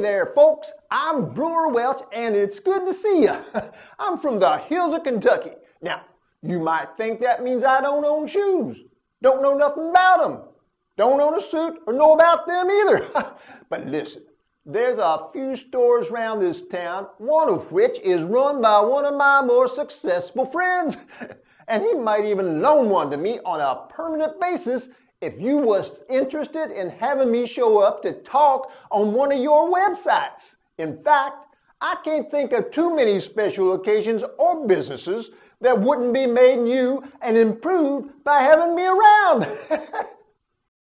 There, folks. I'm Brewier Welch, and it's good to see you. I'm from the hills of Kentucky. Now, you might think that means I don't own shoes, don't know nothing about them, don't own a suit or know about them either. but listen, there's a few stores around this town, one of which is run by one of my more successful friends. And he might even loan one to me on a permanent basis if you was interested in having me show up to talk on one of your websites. In fact, I can't think of too many special occasions or businesses that wouldn't be made new and improved by having me around.